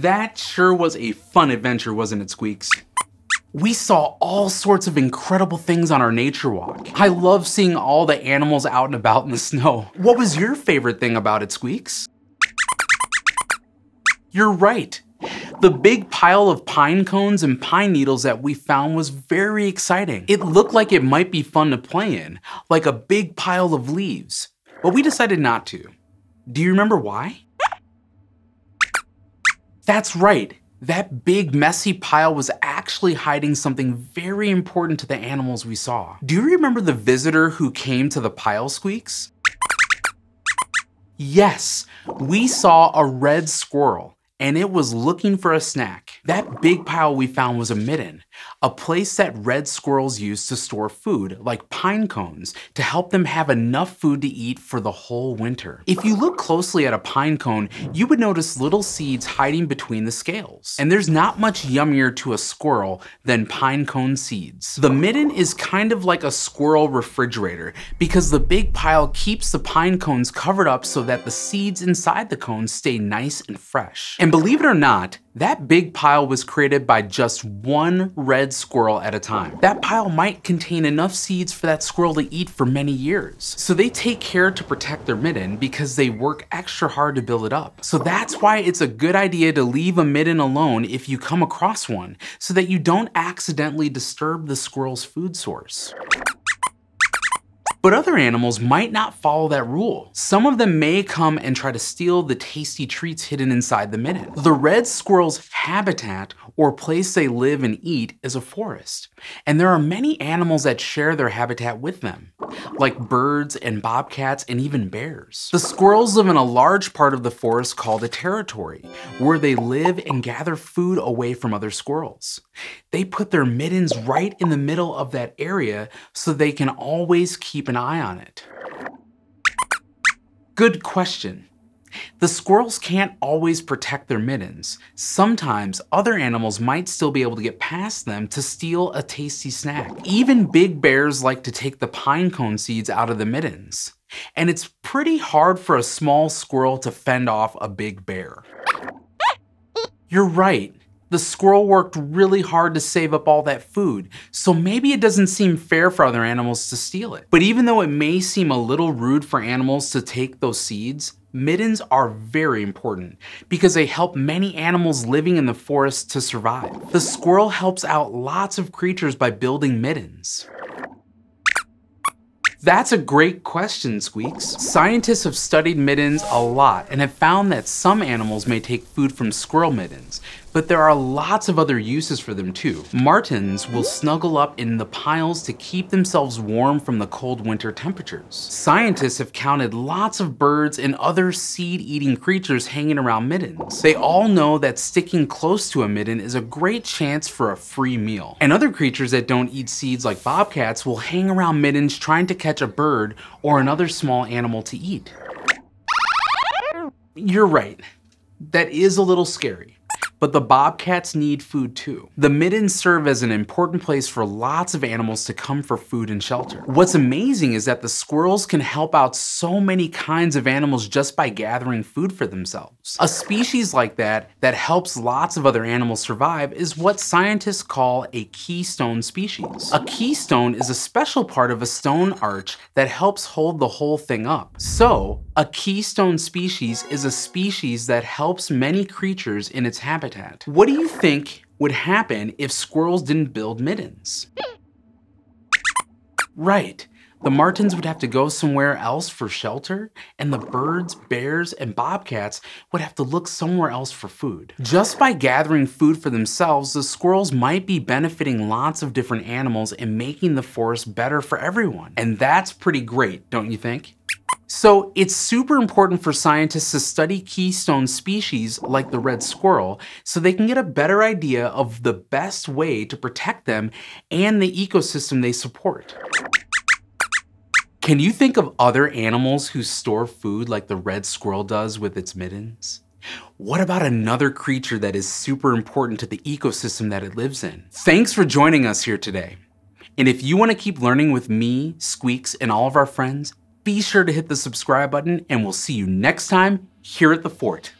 That sure was a fun adventure, wasn't it, Squeaks? We saw all sorts of incredible things on our nature walk. I love seeing all the animals out and about in the snow. What was your favorite thing about it, Squeaks? You're right. The big pile of pine cones and pine needles that we found was very exciting. It looked like it might be fun to play in, like a big pile of leaves. But we decided not to. Do you remember why? That's right. That big messy pile was actually hiding something very important to the animals we saw. Do you remember the visitor who came to the pile squeaks? Yes, we saw a red squirrel and it was looking for a snack. That big pile we found was a midden, a place that red squirrels use to store food, like pine cones, to help them have enough food to eat for the whole winter. If you look closely at a pine cone, you would notice little seeds hiding between the scales. And there's not much yummier to a squirrel than pine cone seeds. The midden is kind of like a squirrel refrigerator because the big pile keeps the pine cones covered up so that the seeds inside the cones stay nice and fresh. And believe it or not, that big pile was created by just one red squirrel at a time. That pile might contain enough seeds for that squirrel to eat for many years. So they take care to protect their midden because they work extra hard to build it up. So that's why it's a good idea to leave a midden alone if you come across one, so that you don't accidentally disturb the squirrel's food source. But other animals might not follow that rule. Some of them may come and try to steal the tasty treats hidden inside the midden. The red squirrel's habitat or place they live and eat is a forest. And there are many animals that share their habitat with them, like birds and bobcats and even bears. The squirrels live in a large part of the forest called a territory, where they live and gather food away from other squirrels. They put their middens right in the middle of that area so they can always keep an eye on it. Good question. The squirrels can't always protect their middens. Sometimes other animals might still be able to get past them to steal a tasty snack. Even big bears like to take the pine cone seeds out of the middens. And it's pretty hard for a small squirrel to fend off a big bear. You're right. The squirrel worked really hard to save up all that food, so maybe it doesn't seem fair for other animals to steal it. But even though it may seem a little rude for animals to take those seeds, middens are very important because they help many animals living in the forest to survive. The squirrel helps out lots of creatures by building middens. That's a great question, Squeaks. Scientists have studied middens a lot and have found that some animals may take food from squirrel middens, but there are lots of other uses for them too. Martens will snuggle up in the piles to keep themselves warm from the cold winter temperatures. Scientists have counted lots of birds and other seed-eating creatures hanging around middens. They all know that sticking close to a midden is a great chance for a free meal. And other creatures that don't eat seeds like bobcats will hang around middens trying to catch a bird or another small animal to eat. You're right. That is a little scary but the bobcats need food too. The middens serve as an important place for lots of animals to come for food and shelter. What's amazing is that the squirrels can help out so many kinds of animals just by gathering food for themselves. A species like that, that helps lots of other animals survive, is what scientists call a keystone species. A keystone is a special part of a stone arch that helps hold the whole thing up. So, a keystone species is a species that helps many creatures in its habitat habitat. What do you think would happen if squirrels didn't build middens? right. The martens would have to go somewhere else for shelter, and the birds, bears, and bobcats would have to look somewhere else for food. Just by gathering food for themselves, the squirrels might be benefiting lots of different animals and making the forest better for everyone. And that's pretty great, don't you think? So it's super important for scientists to study keystone species like the red squirrel so they can get a better idea of the best way to protect them and the ecosystem they support. Can you think of other animals who store food like the red squirrel does with its middens? What about another creature that is super important to the ecosystem that it lives in? Thanks for joining us here today. And if you want to keep learning with me, Squeaks, and all of our friends, be sure to hit the subscribe button and we'll see you next time here at the fort.